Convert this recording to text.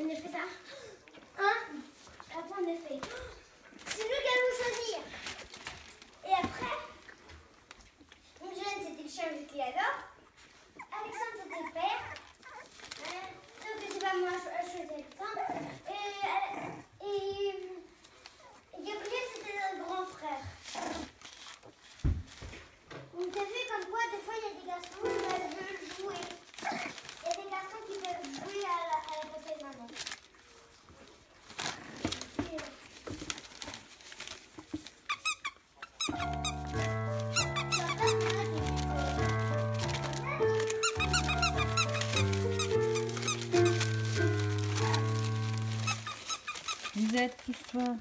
On ne fait ça. Hein Après, on ne fait. C'est nous qui allons choisir. Et après, mon jeune, c'était le chien qui adore. Vous êtes qui soient?